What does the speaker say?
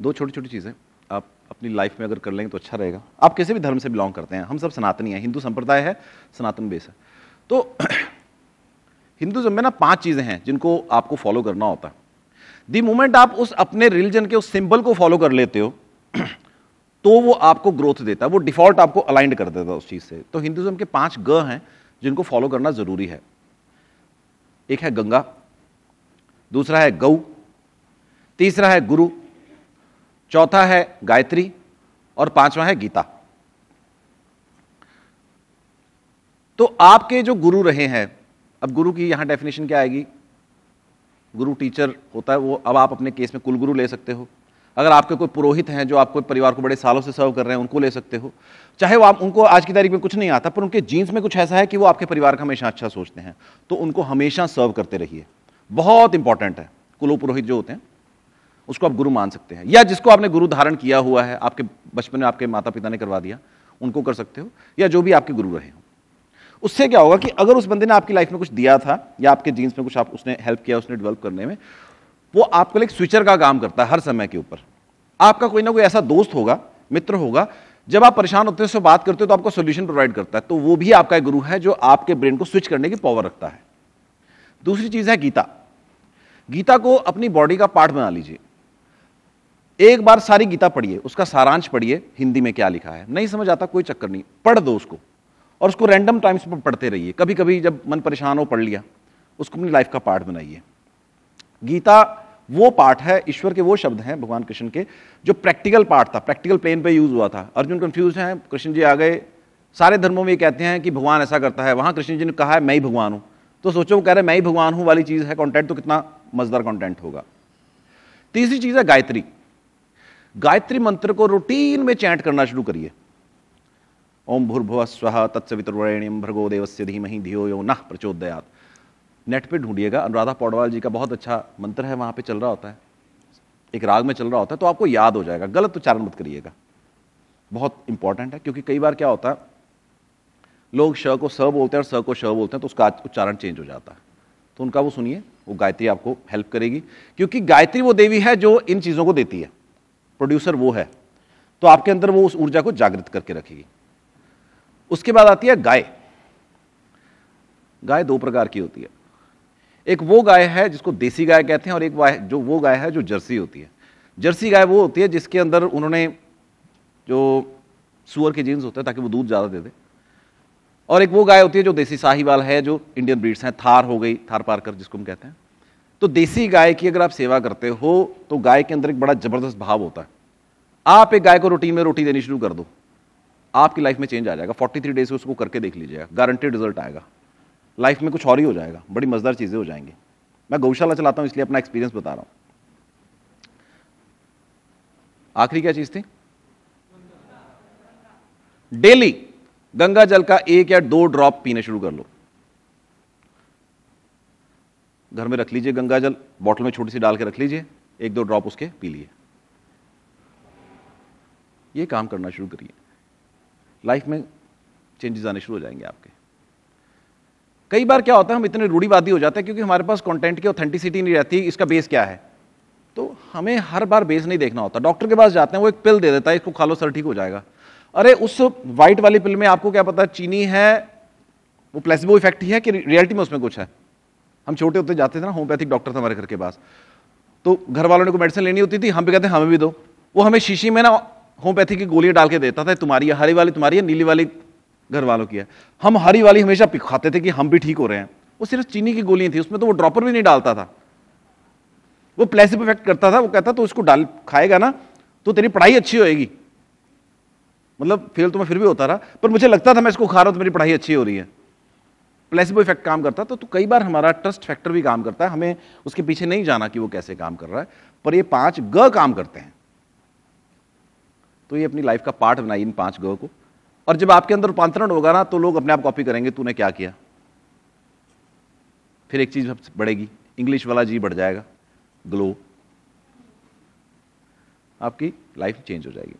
दो छोटी छोटी चीज़ें। आप अपनी लाइफ में अगर कर लेंगे तो अच्छा रहेगा। आप किसी भी धर्म से बिलोंग करते हैं। हम सब सनातनी हैं। हिंदू संप्रदाय है, सनातन बेस है। तो हिंदुज्म में ना पाँच चीज़ें हैं जिनको आपको फॉलो करना होता है। दी मोमेंट आप उस अपने रिलीजन के उस सिंबल को फॉलो कर लेते हो तो वो आपको ग्रोथ देता है। वो डिफ़ॉल्ट आपको अलाइंड कर देता है उस चीज़ से। तो हिंदुज्म के पाँच ग हैं जिनको फॉलो करना ज़रूरी है। एक है गंगा, दूसरा है गऊ, तीसरा है गुरु चौथा है गायत्री और पांचवा है गीता। तो आपके जो गुरु रहे हैं, अब गुरु की यहाँ डेफिनेशन क्या आएगी? गुरु टीचर होता है, वो अब आप अपने केस में कुलगुरु ले सकते हो। अगर आपके कोई पुरोहित हैं जो आपको परिवार को बड़े सालों से सर्व कर रहे हैं, उनको ले सकते हो। चाहे वो आप, उनको आज की तारीख में कुछ नहीं आता, पर उनके जीन्स में कुछ ऐसा है कि वो आपके परिवार का हमेशा अच्छा सोचते हैं। तो उनको हमेशा सर्व करते रहिए। बहुत इंपॉर्टेंट है। कुलो पुरोहित जो होते हैं उसको आप गुरु मान सकते हैं। या जिसको आपने गुरु धारण किया हुआ है, आपके बचपन में आपके माता पिता ने करवा दिया, उनको कर सकते हो, या जो भी आपके गुरु रहे हो। उससे क्या होगा कि अगर उस बंदे ने आपकी लाइफ में कुछ दिया था, या आपके जीन्स में कुछ आप, उसने हेल्प किया, उसने डेवलप करने में, वो आपके लिए स्विचर का काम करता है हर समय के ऊपर। आपका कोई ना कोई ऐसा दोस्त होगा, मित्र होगा, जब आप परेशान होते हो, उससे बात करते हो तो आपको सोल्यूशन प्रोवाइड करता है तो वो भी आपका एक गुरु है, जो आपके ब्रेन को स्विच करने की पावर रखता है। दूसरी चीज़ है गीता। गीता को अपनी बॉडी का पार्ट बना लीजिए। एक बार सारी गीता पढ़िए, उसका सारांश पढ़िए, हिंदी में क्या लिखा है। नहीं समझ आता, कोई चक्कर नहीं। पढ़ दो उसको। और उसको रैंडम टाइम्स पर पढ़ते रहिए। कभी कभी जब मन परेशान हो, पढ़ लिया, उसको अपनी लाइफ का पार्ट बनाइए। गीता वो पार्ट है, ईश्वर के वो शब्द हैं, भगवान कृष्ण के, जो प्रैक्टिकल पार्ट था। प्रैक्टिकल प्लेन पे यूज़ हुआ था। अर्जुन कंफ्यूज हैं, कृष्ण जी आ गए। सारे धर्मों में ये कहते हैं कि भगवान ऐसा करता है। वहाँ कृष्ण जी ने कहा है, मैं ही भगवान हूँ। तो सोचो, वो कह रहे मैं ही भगवान हूँ वाली चीज़ है कॉन्टेंट तो कितना मजदार कॉन्टेंट होगा। तीसरी चीज़ है गायत्री। गायत्री मंत्र को रूटीन में चैंट करना शुरू करिए। ओम भूर्भुव स्व तत्सवितुर्वरेण्यम भर्गो देवस्य धीमहि धियो यो न प्रचोदयात। नेट पे ढूंढिएगा। अनुराधा पौडवाल जी का बहुत अच्छा मंत्र है, वहाँ पे चल रहा होता है। एक राग में चल रहा होता है तो आपको याद हो जाएगा। गलत उच्चारण मत करिएगा। बहुत इंपॉर्टेंट है, क्योंकि कई बार क्या होता है, लोग श को स बोलते हैं और स को श बोलते हैं तो उसका उच्चारण चेंज हो जाता है। तो उनका वो सुनिए, वो गायत्री आपको हेल्प करेगी। क्योंकि गायत्री वो देवी है जो इन चीज़ों को देती है। प्रोड्यूसर वो है तो आपके अंदर वो उस ऊर्जा को जागृत करके रखेगी। उसके बाद आती है गाय। गाय दो प्रकार की होती है। एक वो गाय है जिसको देसी गाय कहते हैं, और एक जो वो गाय है जो जर्सी होती है। जर्सी गाय वो होती है जिसके अंदर उन्होंने जो सुअर के जीन्स होते हैं ताकि वो दूध ज़्यादा दे दे। और एक वो गाय होती है जो देसी साहीवाल है, जो इंडियन ब्रीड्स हैं, थार हो गई, थार पारकर जिसको हम कहते हैं। तो देसी गाय की अगर आप सेवा करते हो तो गाय के अंदर एक बड़ा ज़बरदस्त भाव होता है। आप एक गाय को रूटीन में रोटी देनी शुरू कर दो। आपकी लाइफ में चेंज आ जाएगा। 43 डेज़ उसको करके देख लीजिएगा। गारंटेड रिज़ल्ट आएगा। लाइफ में कुछ और ही हो जाएगा। बड़ी मज़ेदार चीज़ें हो जाएँगी। मैं गौशाला चलाता हूँ, इसलिए अपना एक्सपीरियंस बता रहा हूँ। आखिरी क्या चीज़ थी? डेली गंगा जल का एक या दो ड्रॉप पीने शुरू कर लो। घर में रख लीजिए गंगा जल बॉटल में छोटी सी डाल के रख लीजिए, एक दो ड्रॉप उसके पी लिए। ये काम करना शुरू करिए। लाइफ में चेंजेस आने शुरू हो जाएँगे आपके। कई बार क्या होता है, हम इतने रूढ़ीवादी हो जाते हैं क्योंकि हमारे पास कंटेंट की ऑथेंटिसिटी नहीं रहती, इसका बेस क्या है? तो हमें हर बार बेस नहीं देखना होता। डॉक्टर के पास जाते हैं, वो एक पिल दे देता है, इसको खा लो, सर ठीक हो जाएगा। अरे, उस व्हाइट वाली पिल में आपको क्या पता, चीनी है, वो प्लेसिबो इफ़ेक्ट ही है कि रियलिटी में उसमें कुछ है? हम छोटे होते जाते थे ना, होम्योपैथिक डॉक्टर था हमारे घर के पास। तो घर वालों ने को मेडिसिन लेनी होती थी, हम भी कहते हैं, हमें भी दो। वो हमें शीशी में ना होम्योपैथिक की गोलियाँ डाल के देता था तुम्हारी हरी वाली तुम्हारी है, नीली वाली घर वालों की है। हम हरी वाली हमेशा खाते थे कि हम भी ठीक हो रहे हैं। वो सिर्फ़ चीनी की गोलियाँ थी, उसमें तो वो ड्रॉपर भी नहीं डालता था। वो प्लेसिब इफ़ेक्ट करता था, वो कहता तो इसको डाल, खाएगा ना तो तेरी पढ़ाई अच्छी होएगी। मतलब फेल तो मैं फिर भी होता रहा, पर मुझे लगता था मैं इसको खा रहा हूँ तो मेरी पढ़ाई अच्छी हो रही है। प्लेसिबो इफ़ेक्ट काम करता तो, तो कई बार हमारा ट्रस्ट फैक्टर भी काम करता है। हमें उसके पीछे नहीं जाना कि वो कैसे काम कर रहा है। पर ये पाँच ग काम करते हैं। तो ये अपनी लाइफ का पार्ट बनाइए इन पाँच ग को। और जब आपके अंदर रूपांतरण होगा ना तो लोग अपने आप कॉपी करेंगे तूने क्या किया? फिर एक चीज़ बढ़ेगी। इंग्लिश वाला जी बढ़ जाएगा। ग्लो आपकी लाइफ चेंज हो जाएगी।